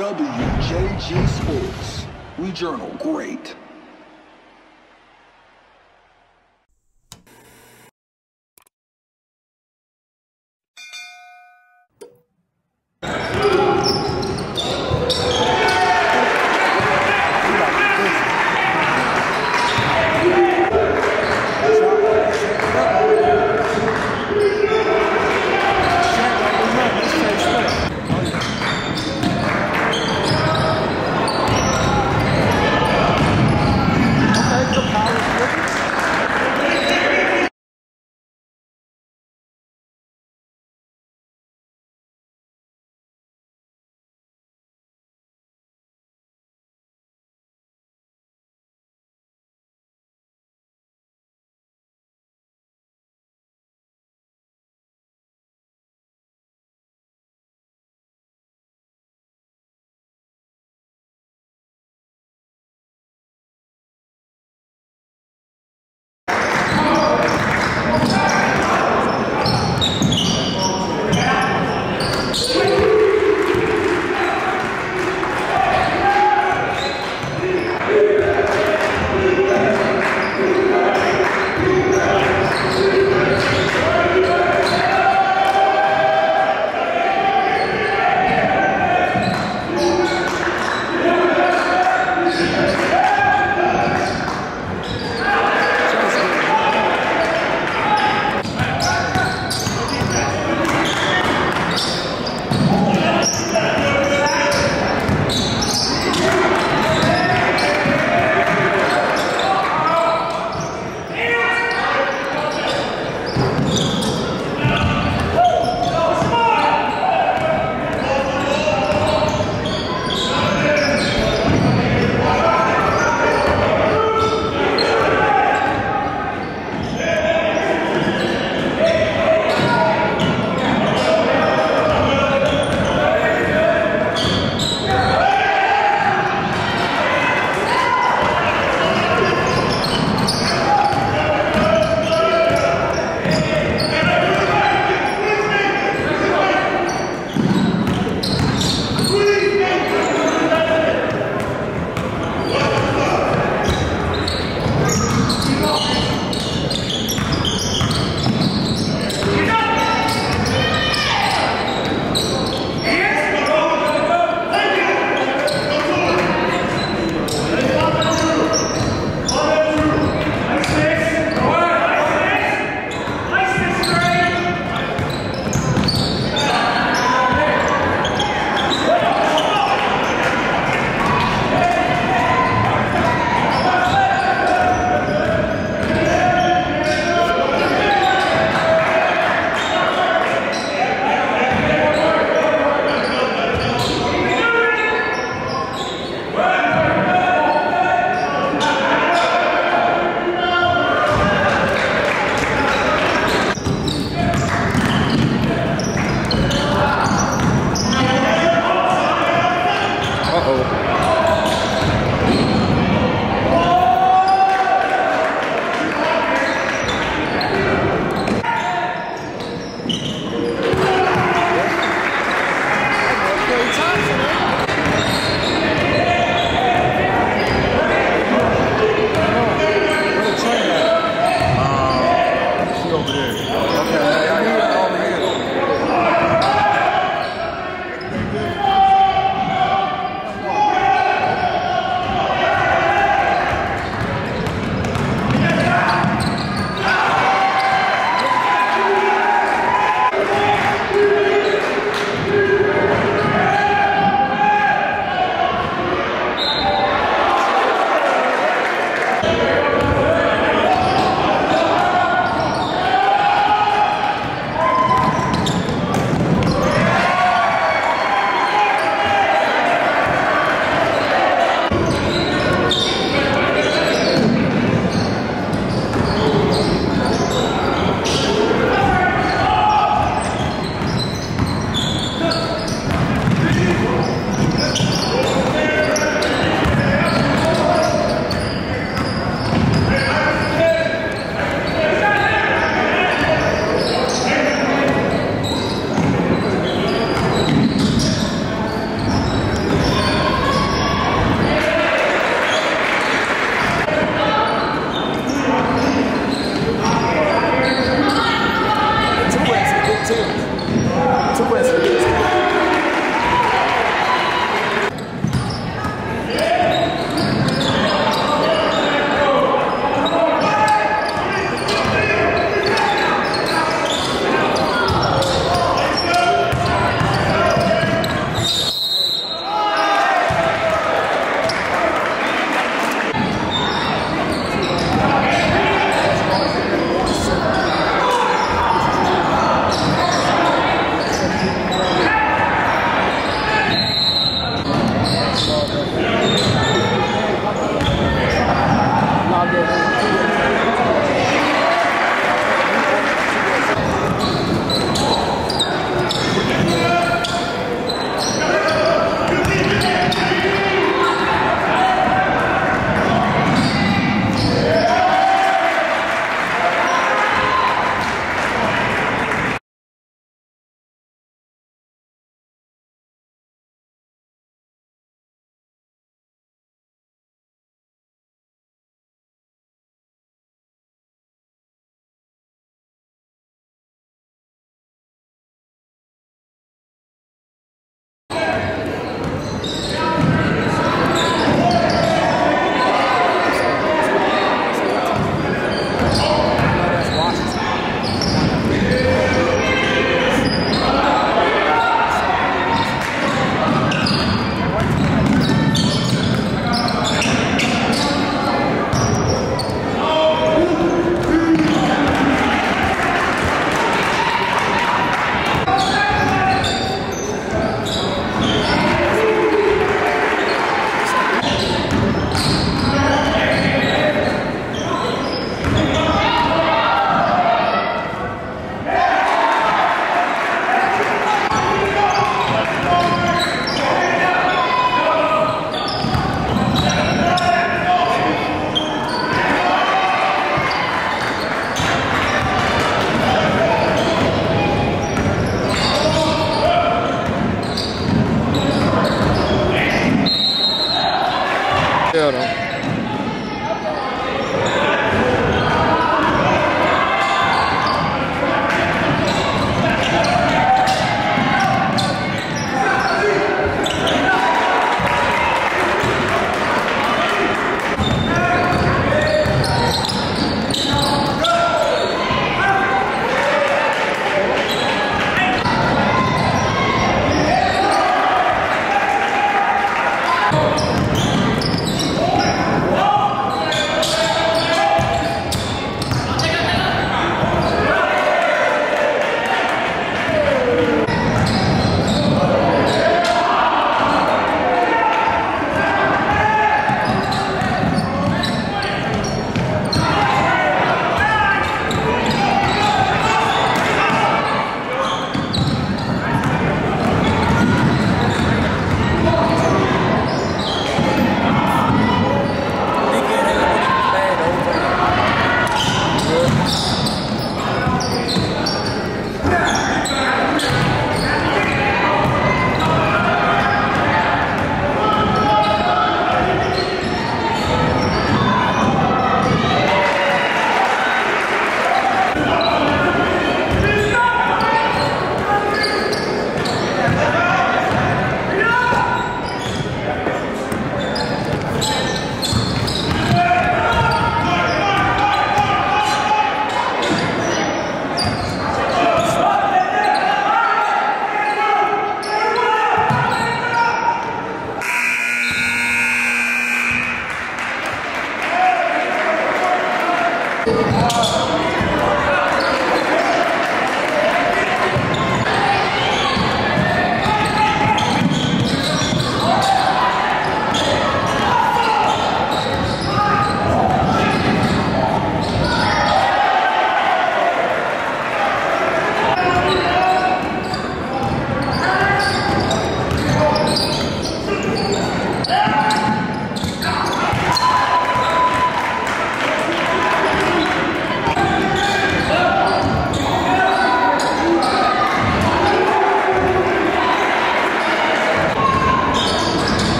WJG Sports. We journal great.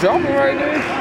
jumping right there.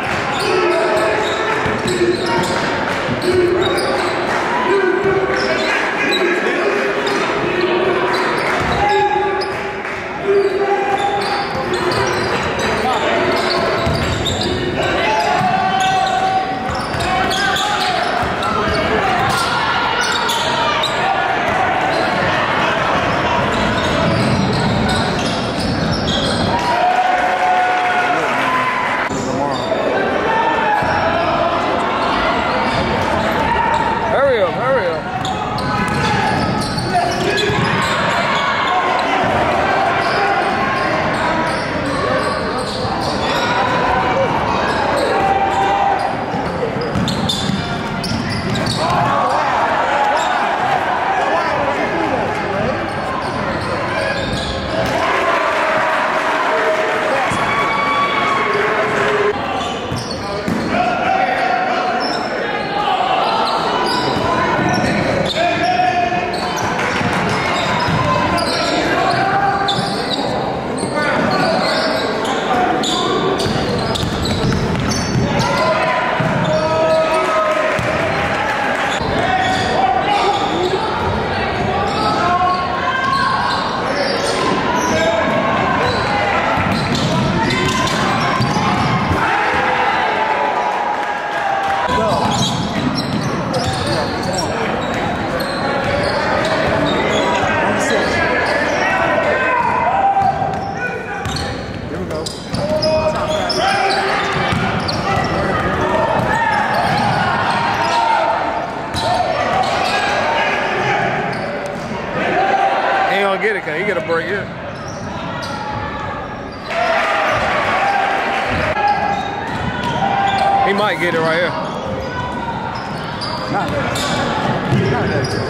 ain't gonna get it, cause he gonna break it. He might get it right here. Not there. Not there.